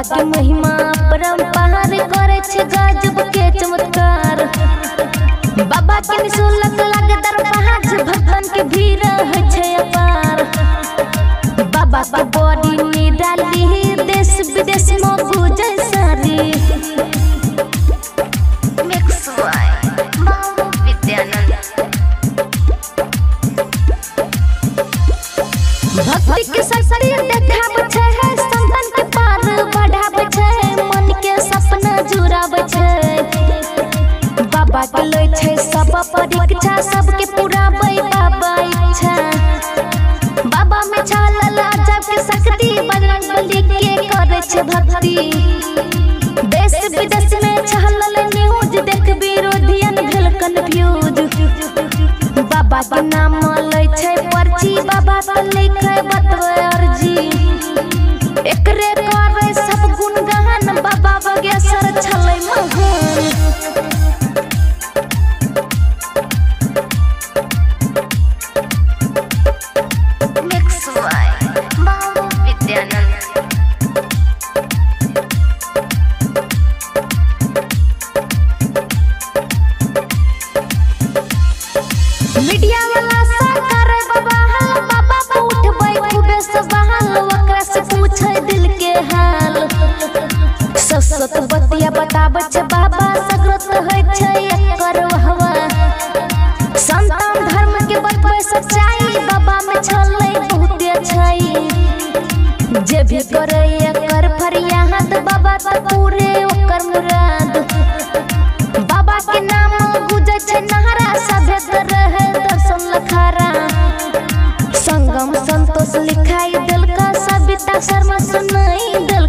बाबा के महिमा परम्पार करे छै गजब के चमत्कार। बाबा के निशुल्क लागे दरबार भक्तन के भीड़ है छै अपार। बाबा के बॉडी निराली देश विदेश में गुजर सारी। मिक्स बाय बाबू विद्यानंद भक्ति के शक्ति देखाब छै सब परीक्षा, सबके पुराबै बाबा इच्छा बाबा में छलल अजब के शक्ति बजरंग बली के करे छै भक्ति। देश विदेश में छलल न्यूज़ देख विरोधियन भेल कंफ्यूज बाबा के नाम लै छै पर्ची, बाबा के लिखे बतबै मीडिया वाला सा करे बाबा, हाल बाबा पे उठबै खूबे सवाल ओकरा से पूछे दिल के हाल। ससत बतिया बताबै छै, बाबा सगरत होइ छै, एकर हवा संतान धर्म के बतबै सच्चाई बाबा में छलै बहुते अच्छाई जे भी करे एकर फरियाद, बाबा त पूरे ओकर मुराद। ainda